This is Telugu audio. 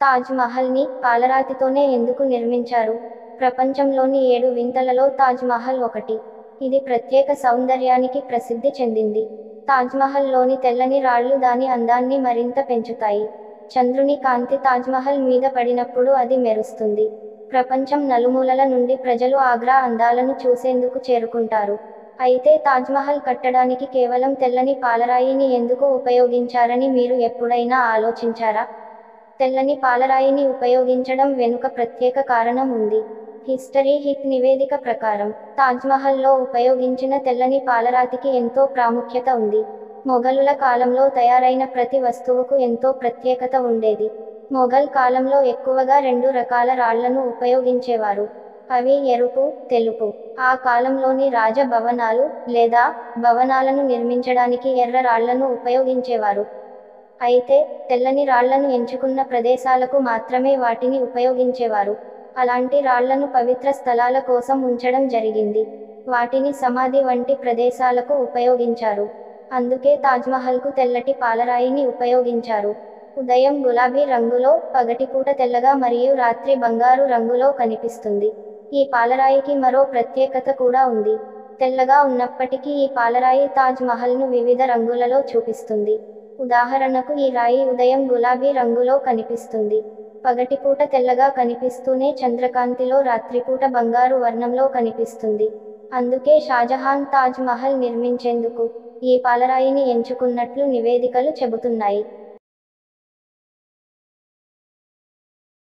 తాజ్ మహల్ని పాలరాతితోనే ఎందుకు నిర్మించారు? ప్రపంచంలోని ఏడు వింతలలో తాజ్ మహల్ ఒకటి. ఇది ప్రత్యేక సౌందర్యానికి ప్రసిద్ధి చెందింది. తాజ్ మహల్లోని తెల్లని రాళ్ళు దాని అందాన్ని మరింత పెంచుతాయి. చంద్రుని కాంతి తాజ్ మహల్ మీద పడినప్పుడు అది మెరుస్తుంది. ప్రపంచం నలుమూలల నుండి ప్రజలు ఆగ్రా అందాలను చూసేందుకు చేరుకుంటారు. అయితే తాజ్ మహల్ కట్టడానికి కేవలం తెల్లని పాలరాయిని ఎందుకు ఉపయోగించారని మీరు ఎప్పుడైనా ఆలోచించారా? తెల్లని పాలరాయిని ఉపయోగించడం వెనుక ప్రత్యేక కారణం ఉంది. హిస్టరీ హిట్ నివేదిక ప్రకారం తాజ్మహల్లో ఉపయోగించిన తెల్లని పాలరాతికి ఎంతో ప్రాముఖ్యత ఉంది. మొఘలుల కాలంలో తయారైన ప్రతి వస్తువుకు ఎంతో ప్రత్యేకత ఉండేది. మొఘల్ కాలంలో ఎక్కువగా రెండు రకాల రాళ్ళను ఉపయోగించేవారు. అవి ఎరుపు తెలుపు. ఆ కాలంలోని రాజ భవనాలు లేదా భవనాలను నిర్మించడానికి ఎర్ర రాళ్ళను ఉపయోగించేవారు. అయితే తెల్లని రాళ్ళను ఎంచుకున్న ప్రదేశాలకు మాత్రమే వాటిని ఉపయోగించేవారు. అలాంటి రాళ్ళను పవిత్ర స్థలాల కోసం ఉంచడం జరిగింది. వాటిని సమాధి వంటి ప్రదేశాలకు ఉపయోగించారు. అందుకే తాజ్మహల్కు తెల్లటి పాలరాయిని ఉపయోగించారు. ఉదయం గులాబీ రంగులో పగటిపూట తెల్లగా మరియు రాత్రి బంగారు రంగులో కనిపిస్తుంది. ఈ పాలరాయికి మరో ప్రత్యేకత కూడా ఉంది. తెల్లగా ఉన్నప్పటికీ ఈ పాలరాయి తాజ్ మహల్ను వివిధ రంగులలో చూపిస్తుంది. ఉదాహరణకు ఈ రాయి ఉదయం గులాబీ రంగులో కనిపిస్తుంది. పగటిపూట తెల్లగా కనిపిస్తూనే చంద్రకాంతిలో రాత్రిపూట బంగారు వర్ణంలో కనిపిస్తుంది. అందుకే షాజహాన్ తాజ్ మహల్ నిర్మించేందుకు ఈ పాలరాయిని ఎంచుకున్నట్లు నివేదికలు చెబుతున్నాయి.